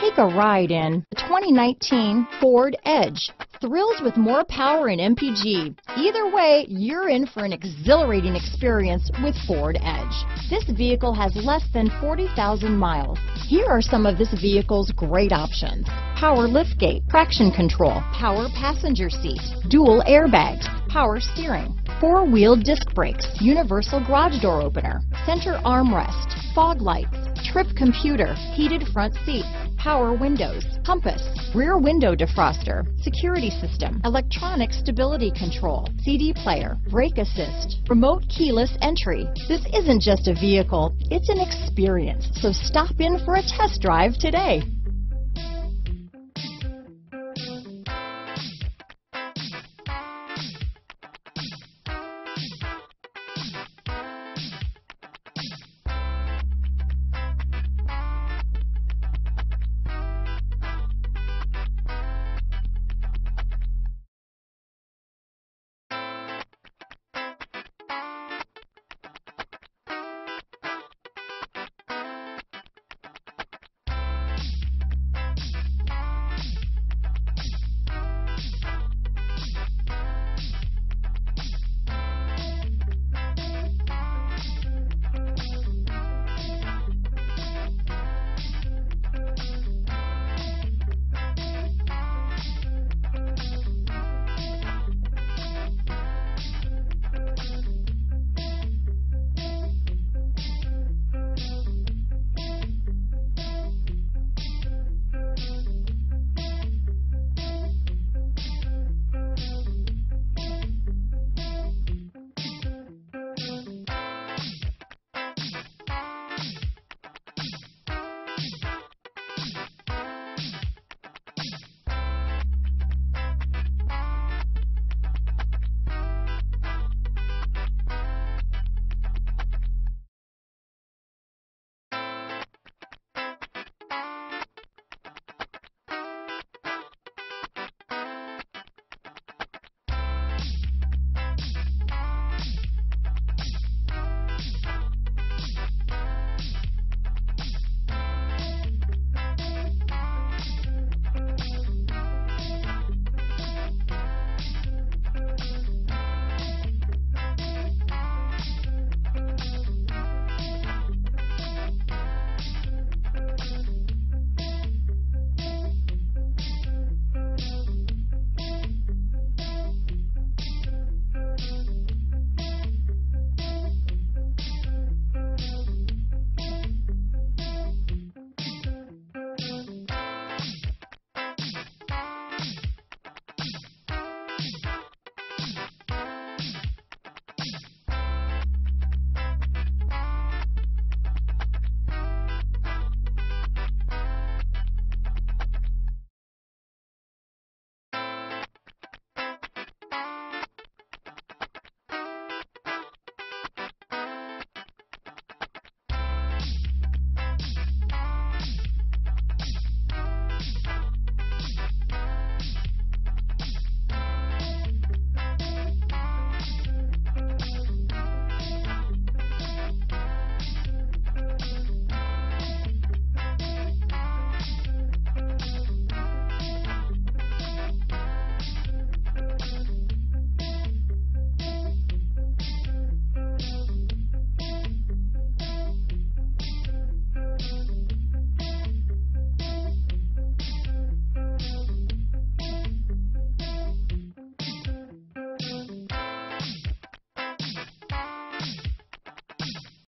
Take a ride in the 2019 Ford Edge. Thrills with more power and MPG. Either way, you're in for an exhilarating experience with Ford Edge. This vehicle has less than 40,000 miles. Here are some of this vehicle's great options. Power liftgate, traction control, power passenger seat, dual airbags, power steering, four-wheel disc brakes, universal garage door opener, center armrest, fog lights, trip computer, heated front seats, power windows, compass, rear window defroster, security system, electronic stability control, CD player, brake assist, remote keyless entry. This isn't just a vehicle, it's an experience. So stop in for a test drive today.